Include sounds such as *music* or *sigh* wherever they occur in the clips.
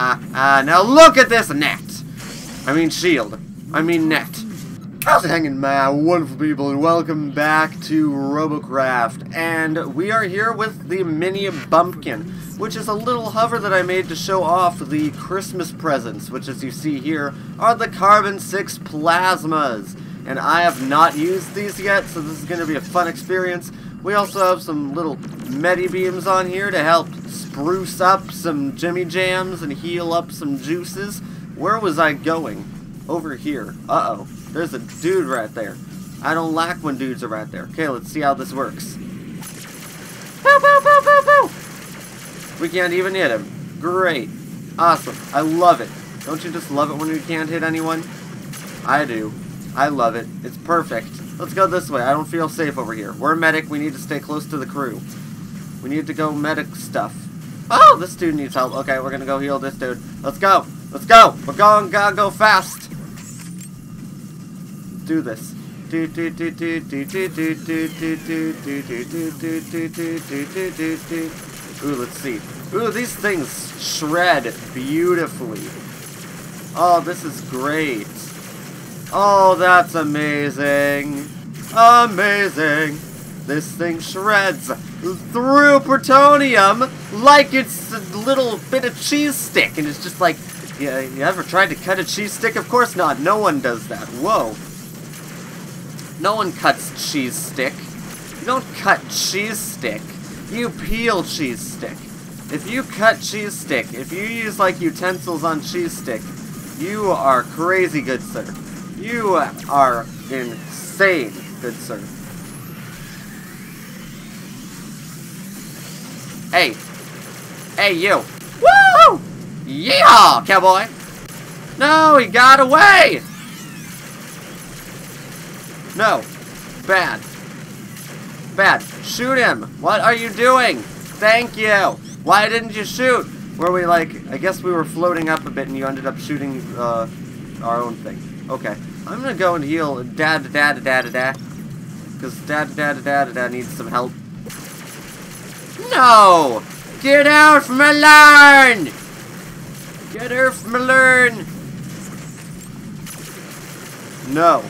ah, ah. Now look at this net. I mean shield. I mean net. How's it hanging, my wonderful people, and welcome back to Robocraft. And we are here with the Mini Bumpkin, which is a little hover that I made to show off the Christmas presents, which as you see here, are the Carbon 6 Plasmas. And I have not used these yet, so this is going to be a fun experience. We also have some little Medi Beams on here to help spruce up some Jimmy Jams and heal up some juices. Where was I going? Over here. Uh-oh. There's a dude right there. I don't like when dudes are right there. Okay, let's see how this works. Bow, bow, bow, bow, bow. We can't even hit him. Great. Awesome. I love it. Don't you just love it when you can't hit anyone? I do. I love it. It's perfect. Let's go this way. I don't feel safe over here. We're medic. We need to stay close to the crew. We need to go medic stuff. Oh, this dude needs help. Okay, we're gonna go heal this dude. Let's go. Let's go. We're going. Gotta go fast. Do this. Do do do do do do do do do do do do do do do do do. Ooh, let's see. Ooh, these things shred beautifully. Oh, this is great. Oh, that's amazing. Amazing. This thing shreds through protonium like it's a little bit of cheese stick. And it's just like, yeah, you ever tried to cut a cheese stick? Of course not. No one does that. Whoa. No one cuts cheese stick. You don't cut cheese stick. You peel cheese stick. If you cut cheese stick, if you use like utensils on cheese stick, you are crazy good sir. You are insane, good sir. Hey. Hey, you. Woo! Yeehaw, cowboy! No, he got away! No. Bad. Bad. Shoot him! What are you doing? Thank you! Why didn't you shoot? Were we like, I guess we were floating up a bit and you ended up shooting uh, our own thing. Okay. I'm gonna go and heal dad dad dad dad Because dad dad dad dad needs some help. No! Get out from my line! Get her from my line! No.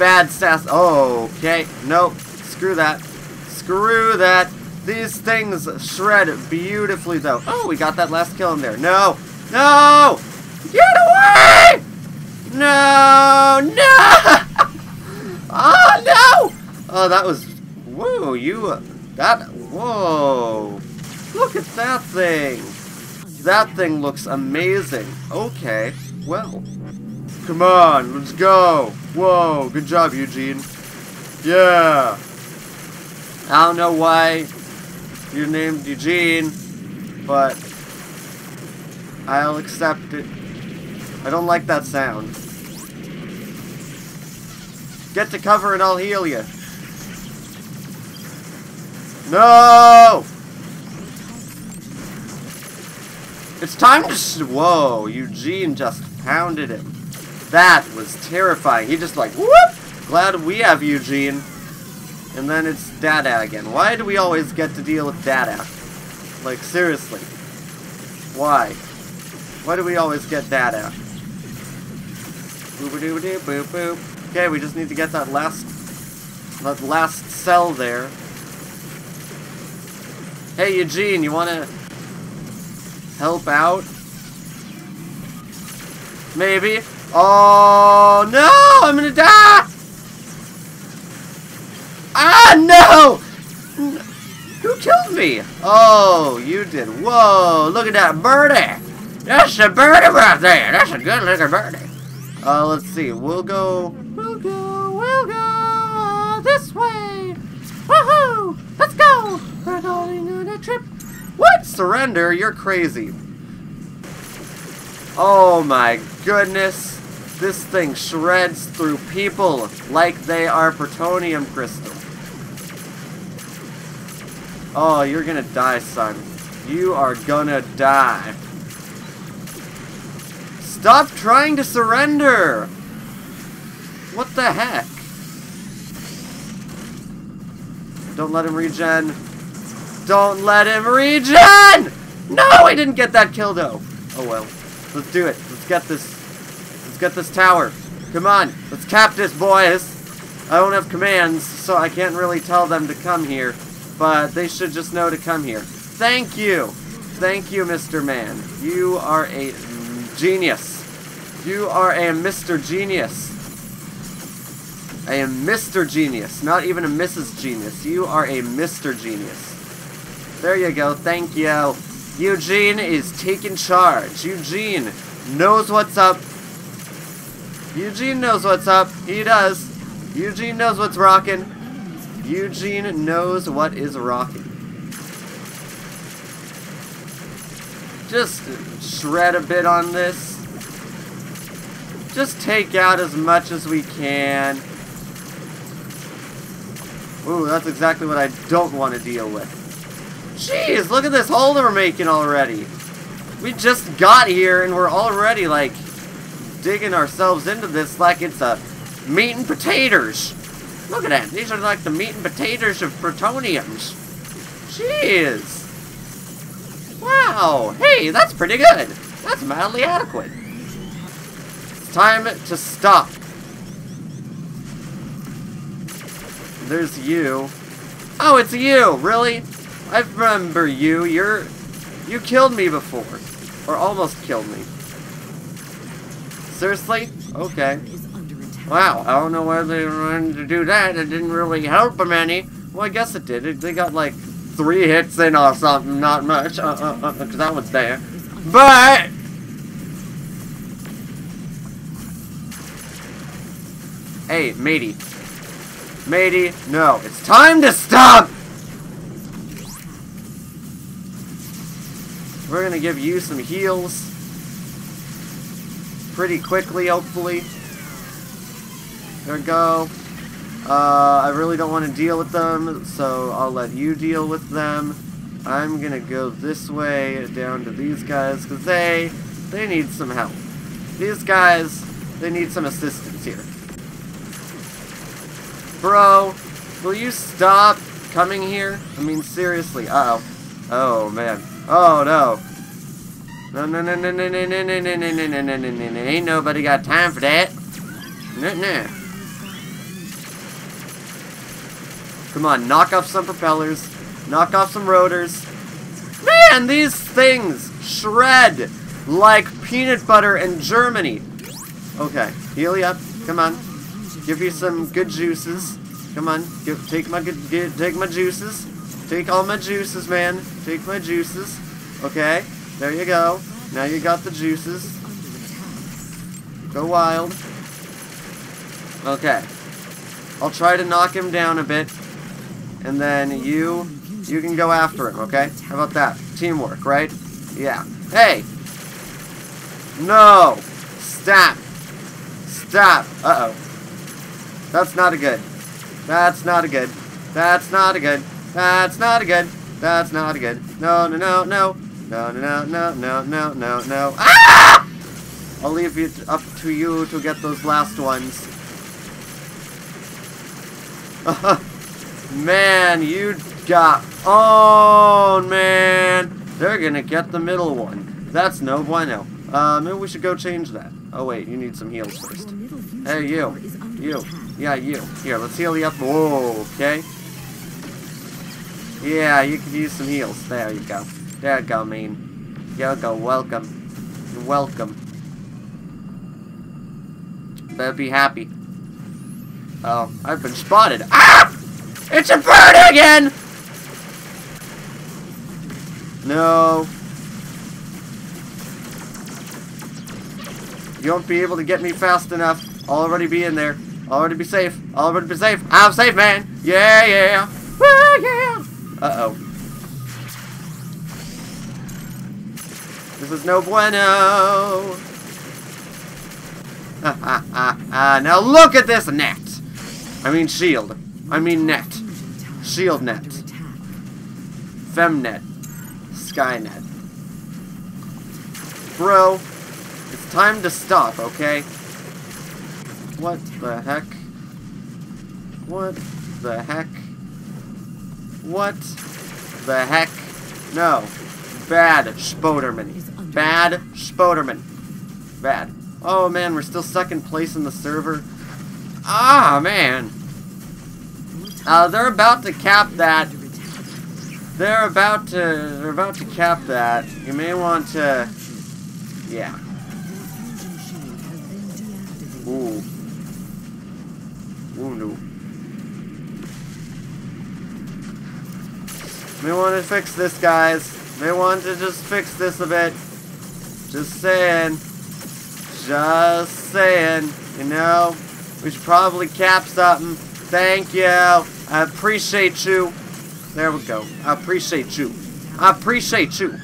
Bad sass. Oh, okay. Nope. Screw that. Screw that. These things shred beautifully, though. Oh, we got that last kill in there. No! No! Get away! No! No! Oh, no! Oh, that was... Whoa, you... That... Whoa! Look at that thing! That thing looks amazing. Okay, well... Come on, let's go! Whoa, good job, Eugene. Yeah! I don't know why you're named Eugene, but I'll accept it. I don't like that sound. Get to cover and I'll heal you. No! It's time to Whoa, Eugene just pounded him. That was terrifying. He just like, whoop! Glad we have Eugene. And then it's Dada again. Why do we always get to deal with Dada? Like, seriously. Why? Why do we always get Dada? Boop Okay, we just need to get that last that last cell there. Hey Eugene, you wanna help out? Maybe. Oh no! I'm gonna die! Ah no! Who killed me? Oh, you did. Whoa, look at that birdie! That's a birdie right there! That's a good looking birdie. Uh, let's see. We'll go. This way. Woohoo! Let's go. We're going on a trip. What? Surrender? You're crazy. Oh my goodness. This thing shreds through people like they are protonium crystal. Oh, you're gonna die, son. You are gonna die. Stop trying to surrender! What the heck? Don't let him regen. Don't let him regen! No, I didn't get that kill, though. Oh well. Let's do it. Let's get this. Let's get this tower. Come on. Let's cap this, boys. I don't have commands, so I can't really tell them to come here. But they should just know to come here. Thank you. Thank you, Mr. Man. You are a genius. You are a Mr. Genius. I am Mr. Genius, not even a Mrs. Genius. You are a Mr. Genius. There you go, thank you. Eugene is taking charge. Eugene knows what's up. Eugene knows what's up. He does. Eugene knows what's rocking. Eugene knows what is rocking. Just shred a bit on this. Just take out as much as we can. Ooh, that's exactly what I don't want to deal with. Jeez, look at this hole we're making already. We just got here and we're already, like, digging ourselves into this like it's a meat and potatoes. Look at that. These are like the meat and potatoes of protoniums. Jeez. Wow. Hey, that's pretty good. That's mildly adequate. It's time to stop. There's you. Oh, it's you! Really? I remember you. You're... You killed me before. Or almost killed me. Seriously? Okay. Wow, I don't know why they wanted to do that. It didn't really help them any. Well, I guess it did. They got like three hits in or something. Not much. Uh, uh, uh, because that was there. But... Hey, matey. Matey, no. It's time to stop! We're gonna give you some heals. Pretty quickly, hopefully. There we go. Uh, I really don't want to deal with them, so I'll let you deal with them. I'm gonna go this way down to these guys, because they, they need some help. These guys, they need some assistance here. Bro, will you stop coming here? I mean, seriously. Uh-oh. Oh, man. Oh, no. No, no, no, no, no, no, no, no, no, no, no, no, no, no, no, Ain't nobody got time for that. No, no. Come on, knock off some propellers. Knock off some rotors. Man, these things shred like peanut butter in Germany. Okay, heal up. Come on. Give you some good juices. Come on, give, take my good, get, take my juices. Take all my juices, man. Take my juices. Okay, there you go. Now you got the juices. Go wild. Okay. I'll try to knock him down a bit. And then you, you can go after him, okay? How about that? Teamwork, right? Yeah. Hey! No! Stop! Stop! Uh-oh. That's not a good. That's not a good. That's not a good. That's not a good. That's not a good. No, no, no, no. No, no, no, no, no, no, no. Ah! I'll leave it up to you to get those last ones. *laughs* man, you got Oh man. They're gonna get the middle one. That's no bueno. Uh, maybe we should go change that. Oh wait, you need some heals first. Hey, you. You. Yeah, you. Here, let's heal you up. Whoa, okay. Yeah, you could use some heals. There you go. There you go, mean. You go. Welcome. Welcome. Better be happy. Oh, I've been spotted. Ah! It's a bird again! No. You won't be able to get me fast enough. I'll already be in there. Already be safe. Already be safe. I'm safe, man. Yeah, yeah. Woo, yeah. Uh-oh. This is no bueno. Now look at this net. I mean shield. I mean net. Shield net. Femnet. Skynet. Bro, it's time to stop, okay? What the heck? What the heck? What the heck? No. Bad Spoderman. Bad Spoderman. Bad. Oh man, we're still second place in the server. Ah, man. Uh, they're about to cap that. They're about to, they're about to cap that. You may want to, yeah. Ooh. Ooh, no. May want to fix this, guys. May want to just fix this a bit. Just saying. Just saying. You know, we should probably cap something. Thank you. I appreciate you. There we go. I appreciate you. I appreciate you.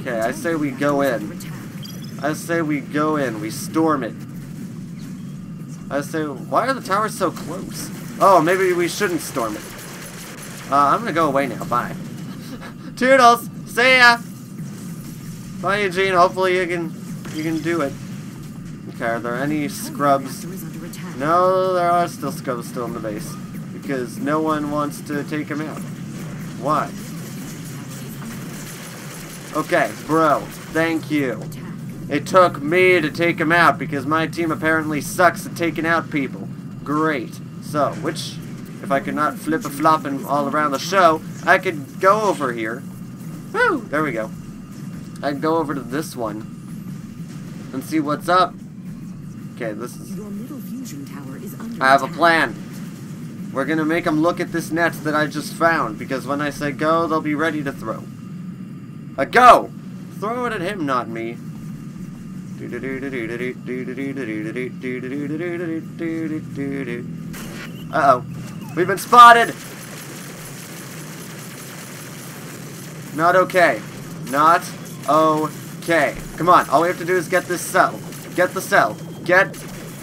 Okay, I say we go in. I say we go in. We storm it. I say, why are the towers so close? Oh, maybe we shouldn't storm it. Uh, I'm gonna go away now. Bye. *laughs* Toodles! See ya! Bye, Eugene. Hopefully you can you can do it. Okay, are there any scrubs? No, there are still scrubs still in the base. Because no one wants to take them out. Why? Okay, bro. Thank you. It took me to take him out because my team apparently sucks at taking out people. Great. So, which, if I could not flip a flopping all around the show, I could go over here. Woo! There we go. I would go over to this one and see what's up. Okay, this is. I have a plan. We're gonna make them look at this net that I just found because when I say go, they'll be ready to throw. A go! Throw it at him, not me. Uh-oh. We've been spotted! Not okay. Not okay. Come on, all we have to do is get this cell. Get the cell. Get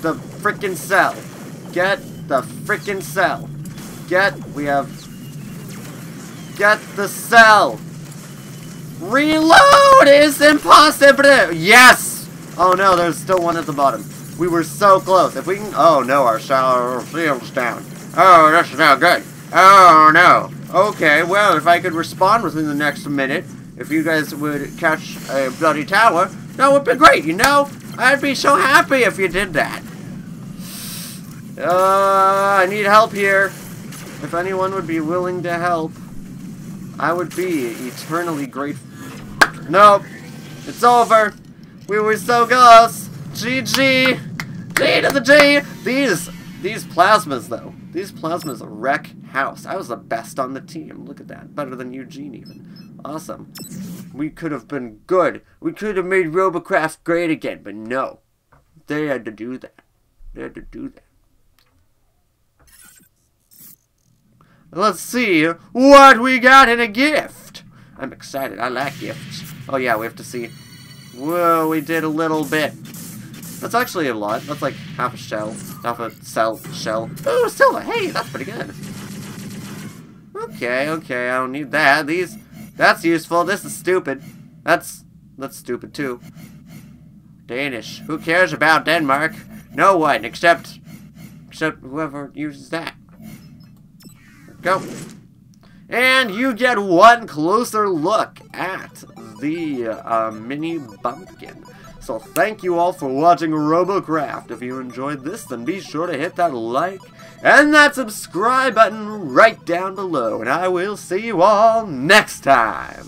the frickin' cell. Get the frickin' cell. Get, we have... Get the cell! Reload is impossible! Yes! Oh no, there's still one at the bottom. We were so close. If we can... Oh no, our shower shield's down. Oh, that's not good. Oh no. Okay, well, if I could respond within the next minute, if you guys would catch a bloody tower, that would be great, you know? I'd be so happy if you did that. Uh, I need help here. If anyone would be willing to help, I would be eternally grateful. Nope. It's over. We were so close. GG. G to the G. These, these plasmas, though. These plasmas wreck house. I was the best on the team. Look at that. Better than Eugene, even. Awesome. We could have been good. We could have made Robocraft great again, but no. They had to do that. They had to do that. Let's see what we got in a gift. I'm excited. I like gifts. Oh yeah, we have to see. Whoa, we did a little bit. That's actually a lot. That's like half a shell. Half a cell shell. Oh, silver. Hey, that's pretty good. Okay, okay, I don't need that. These, that's useful. This is stupid. That's, that's stupid too. Danish. Who cares about Denmark? No one, except, except whoever uses that. Go. And you get one closer look at the uh, mini bumpkin. So thank you all for watching Robocraft. If you enjoyed this, then be sure to hit that like and that subscribe button right down below. And I will see you all next time.